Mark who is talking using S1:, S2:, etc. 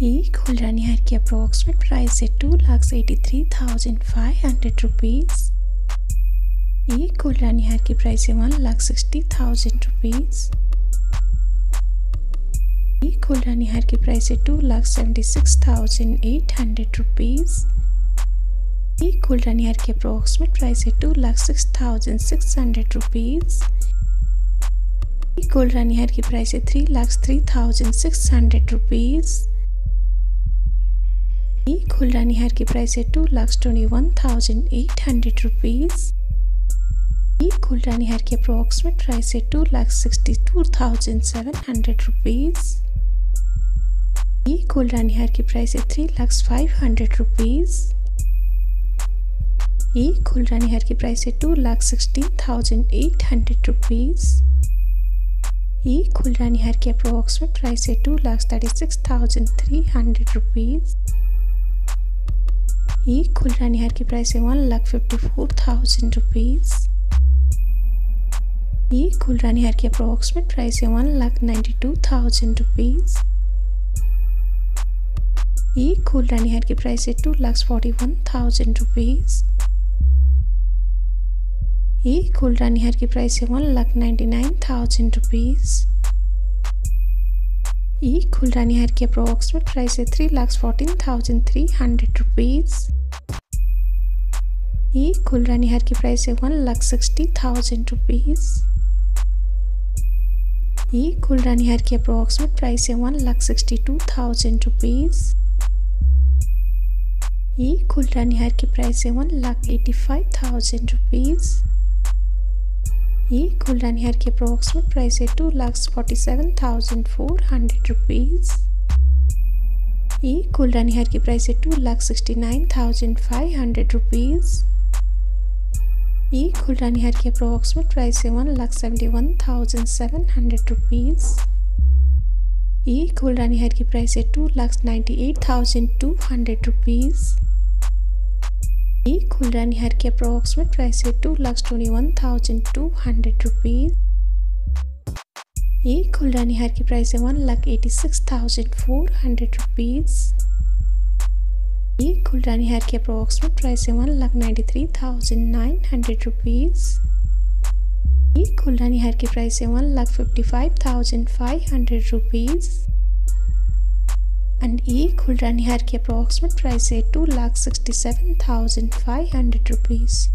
S1: ये खुलरानी हार की अप्रोक्सीमेट प्राइस है two lakh eighty three thousand five hundred rupees ये खुलरानी हार की प्राइस है one lakh sixty thousand rupees ये खुलरानी हार की प्राइस है two lakh seventy six thousand eight hundred rupees ये खुलरानी हार की अप्रोक्सीमेट प्राइस है two lakh six thousand six hundred rupees gold रानी हार की प्राइस है three lakh three thousand six hundred rupees ये गोल्ड रानी हार की प्राइस है two lakh twenty one thousand eight hundred rupees ये गोल्ड रानी हार की अप्रोक्सीमेट प्राइस है two lakh sixty two thousand seven hundred rupees ये गोल्ड रानी हार की प्राइस है three lakh five hundred rupees ये गोल्ड रानी हार की प्राइस है two lakh sixteen thousand eight hundred rupees ये खुलरानी हार की अप्रोक्सीमेट प्राइस है two lakh thirty six thousand three hundred rupees ये खुलरानी हार की प्राइस है one lakh fifty four thousand rupees ये खुलरानी हार की अप्रोक्सीमेट प्राइस है one lakh ninety two thousand rupees ये खुलरानी हार की प्राइस है two lakh forty one thousand rupees ये गोल्ड रानी हार की प्राइस है one lakh ninety nine thousand rupees ये गोल्ड रानी हार की अप्रोक्सीमेट प्राइस है three lakh fourteen thousand three hundred rupees ये गोल्ड रानी हार की प्राइस है one lakh sixty thousand rupees ये गोल्ड रानी हार की अप्रोक्सीमेट प्राइस है one lakh sixty two thousand rupees ये गोल्ड रानी हार की प्राइस है one lakh eighty five thousand rupees ये खुलरानी हार की अप्रोक्सीमेट प्राइस है two lakh forty seven thousand four hundred rupees ये खुलरानी हार की प्राइस है two lakh sixty nine thousand five hundred rupees ये खुलरानी हार की अप्रोक्सीमेट प्राइस है one lakh seventy one thousand seven hundred rupees ये खुलरानी हार की प्राइस है two lakh ninety eight thousand two hundred rupees ये खुलरानी हार की अप्रोक्सीमेट प्राइस है two lakh twenty one thousand two hundred rupees ये खुलरानी हार की प्राइस है one lakh eighty six thousand four hundred rupees ये खुलरानी के की अप्रोक्सीमेट प्राइस है one lakh ninety three thousand nine hundred rupees ये खुलरानी हेयर की प्राइस है one lakh fifty five thousand five hundred rupees and ये कुलडानी हेयर के की अप्रोक्सीमेट प्राइस है two lakh sixty seven thousand five hundred rupees